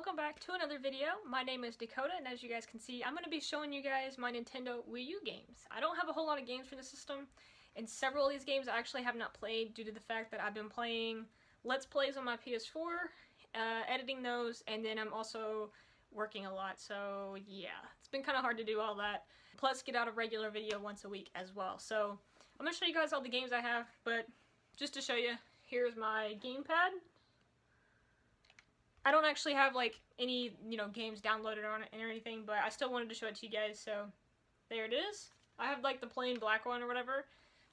welcome back to another video. My name is Dakotah and as you guys can see I'm going to be showing you guys my Nintendo Wii U games. I don't have a whole lot of games for the system and several of these games I actually have not played due to the fact that I've been playing Let's Plays on my PS4, uh, editing those, and then I'm also working a lot so yeah it's been kind of hard to do all that plus get out a regular video once a week as well so I'm gonna show you guys all the games I have but just to show you here's my gamepad I don't actually have like any, you know, games downloaded on it or anything, but I still wanted to show it to you guys, so there it is. I have like the plain black one or whatever,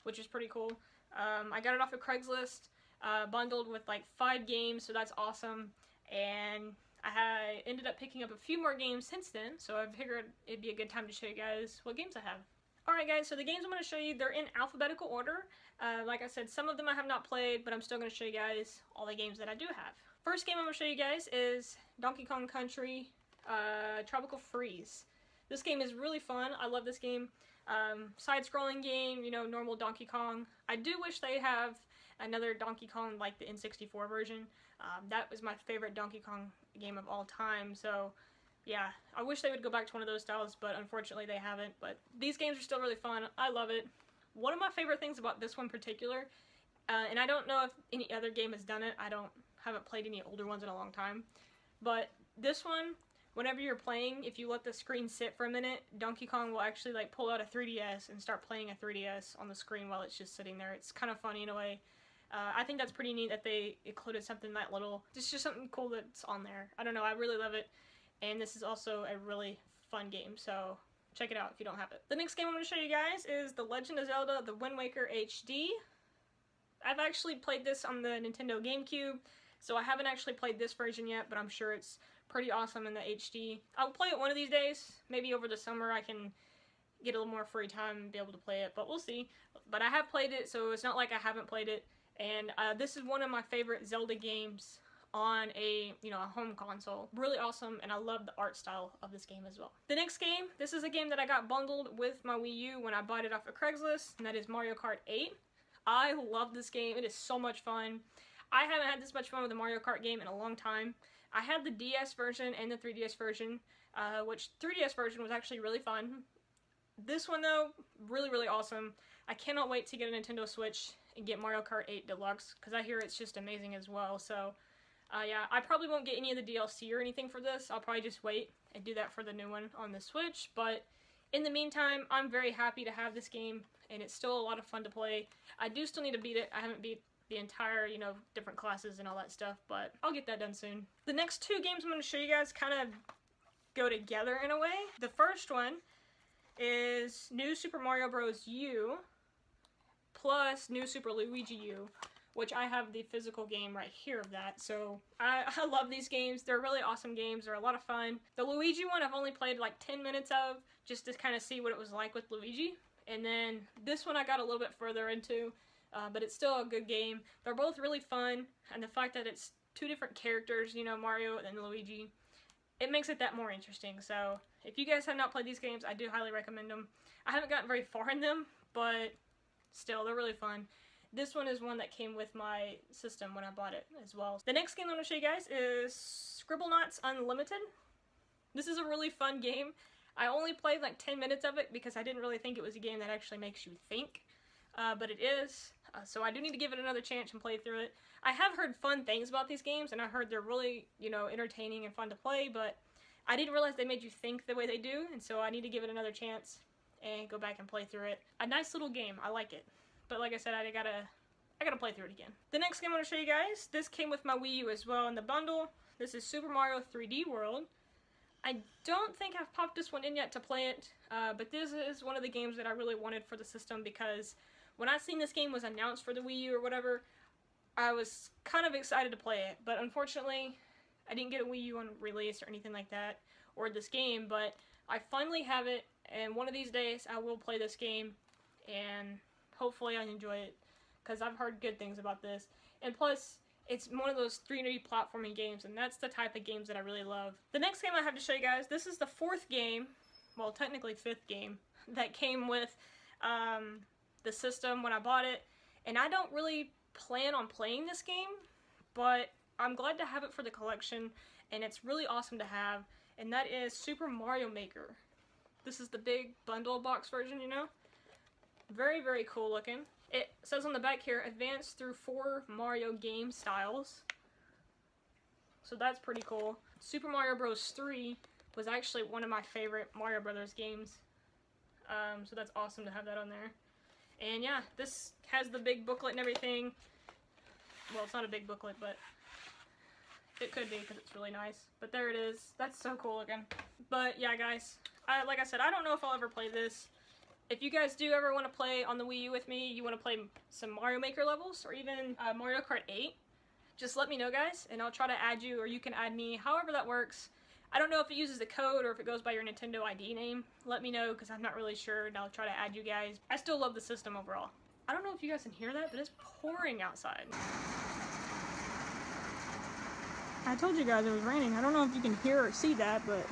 which is pretty cool. Um, I got it off of Craigslist, uh, bundled with like five games, so that's awesome. And I ended up picking up a few more games since then, so I figured it'd be a good time to show you guys what games I have. Alright guys, so the games I'm going to show you, they're in alphabetical order. Uh, like I said, some of them I have not played, but I'm still going to show you guys all the games that I do have. First game I'm going to show you guys is Donkey Kong Country uh, Tropical Freeze. This game is really fun. I love this game. Um, Side-scrolling game, you know, normal Donkey Kong. I do wish they have another Donkey Kong like the N64 version. Um, that was my favorite Donkey Kong game of all time, so yeah, I wish they would go back to one of those styles, but unfortunately they haven't. But these games are still really fun. I love it. One of my favorite things about this one particular, uh, and I don't know if any other game has done it, I don't haven't played any older ones in a long time. But this one, whenever you're playing, if you let the screen sit for a minute, Donkey Kong will actually like pull out a 3DS and start playing a 3DS on the screen while it's just sitting there. It's kind of funny in a way. Uh, I think that's pretty neat that they included something that little. It's just something cool that's on there. I don't know, I really love it. And this is also a really fun game, so check it out if you don't have it. The next game I'm going to show you guys is The Legend of Zelda The Wind Waker HD. I've actually played this on the Nintendo GameCube. So I haven't actually played this version yet, but I'm sure it's pretty awesome in the HD. I'll play it one of these days. Maybe over the summer I can get a little more free time and be able to play it, but we'll see. But I have played it, so it's not like I haven't played it. And uh, this is one of my favorite Zelda games on a, you know, a home console. Really awesome, and I love the art style of this game as well. The next game, this is a game that I got bundled with my Wii U when I bought it off of Craigslist, and that is Mario Kart 8. I love this game. It is so much fun. I haven't had this much fun with a Mario Kart game in a long time. I had the DS version and the 3DS version, uh, which 3DS version was actually really fun. This one though, really really awesome. I cannot wait to get a Nintendo Switch and get Mario Kart 8 Deluxe because I hear it's just amazing as well. So uh, yeah, I probably won't get any of the DLC or anything for this. I'll probably just wait and do that for the new one on the Switch. But in the meantime, I'm very happy to have this game and it's still a lot of fun to play. I do still need to beat it. I haven't beat the entire, you know, different classes and all that stuff, but I'll get that done soon. The next two games I'm going to show you guys kind of go together in a way. The first one is New Super Mario Bros. U plus New Super Luigi U, which I have the physical game right here of that. So I, I love these games. They're really awesome games. They're a lot of fun. The Luigi one I've only played like 10 minutes of just to kind of see what it was like with Luigi. And then this one I got a little bit further into uh, but it's still a good game. They're both really fun, and the fact that it's two different characters, you know, Mario and Luigi, it makes it that more interesting. So if you guys have not played these games, I do highly recommend them. I haven't gotten very far in them, but still, they're really fun. This one is one that came with my system when I bought it as well. The next game I'm going to show you guys is Scribblenauts Unlimited. This is a really fun game. I only played like 10 minutes of it because I didn't really think it was a game that actually makes you think uh, but it is. Uh, so I do need to give it another chance and play through it. I have heard fun things about these games, and I heard they're really, you know, entertaining and fun to play, but I didn't realize they made you think the way they do, and so I need to give it another chance and go back and play through it. A nice little game. I like it. But like I said, I gotta I gotta play through it again. The next game I want to show you guys, this came with my Wii U as well in the bundle. This is Super Mario 3D World. I don't think I've popped this one in yet to play it, uh, but this is one of the games that I really wanted for the system because when I seen this game was announced for the Wii U or whatever, I was kind of excited to play it, but unfortunately, I didn't get a Wii U on release or anything like that, or this game, but I finally have it, and one of these days I will play this game, and hopefully I enjoy it, because I've heard good things about this, and plus, it's one of those 3D platforming games, and that's the type of games that I really love. The next game I have to show you guys, this is the fourth game, well, technically fifth game, that came with um, the system when I bought it, and I don't really plan on playing this game, but I'm glad to have it for the collection, and it's really awesome to have, and that is Super Mario Maker. This is the big bundle box version, you know? Very, very cool looking. It says on the back here, advance through four Mario game styles. So that's pretty cool. Super Mario Bros. 3 was actually one of my favorite Mario Brothers games. Um, so that's awesome to have that on there. And yeah, this has the big booklet and everything. Well, it's not a big booklet, but it could be because it's really nice. But there it is. That's so cool looking. But yeah, guys, I, like I said, I don't know if I'll ever play this. If you guys do ever want to play on the Wii U with me, you want to play some Mario Maker levels, or even uh, Mario Kart 8, just let me know, guys, and I'll try to add you, or you can add me, however that works. I don't know if it uses the code or if it goes by your Nintendo ID name. Let me know, because I'm not really sure, and I'll try to add you guys. I still love the system overall. I don't know if you guys can hear that, but it's pouring outside. I told you guys it was raining. I don't know if you can hear or see that, but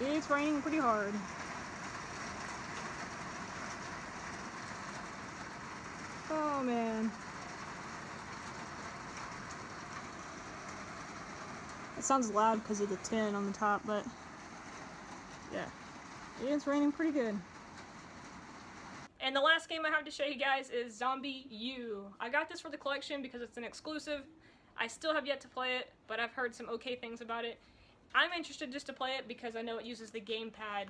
it's raining pretty hard. Oh man. It sounds loud because of the tin on the top, but yeah, it's raining pretty good. And the last game I have to show you guys is ZombiU. I got this for the collection because it's an exclusive. I still have yet to play it, but I've heard some okay things about it. I'm interested just to play it because I know it uses the gamepad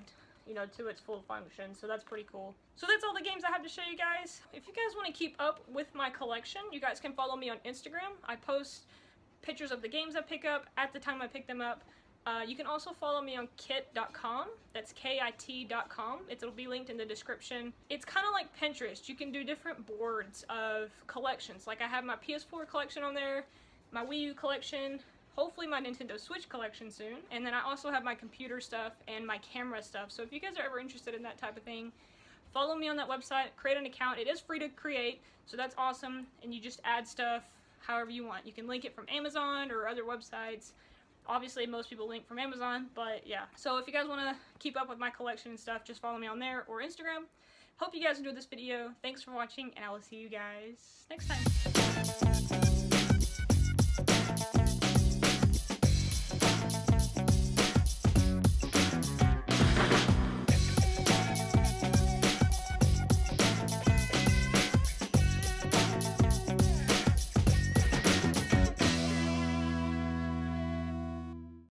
you know, to its full function. So that's pretty cool. So that's all the games I have to show you guys. If you guys want to keep up with my collection, you guys can follow me on Instagram. I post pictures of the games I pick up at the time I pick them up. Uh, you can also follow me on kit.com. That's K-I-T.com. It'll be linked in the description. It's kind of like Pinterest. You can do different boards of collections. Like I have my PS4 collection on there, my Wii U collection, hopefully my Nintendo Switch collection soon. And then I also have my computer stuff and my camera stuff. So if you guys are ever interested in that type of thing, follow me on that website, create an account. It is free to create, so that's awesome. And you just add stuff however you want. You can link it from Amazon or other websites. Obviously, most people link from Amazon, but yeah. So if you guys want to keep up with my collection and stuff, just follow me on there or Instagram. Hope you guys enjoyed this video. Thanks for watching, and I will see you guys next time.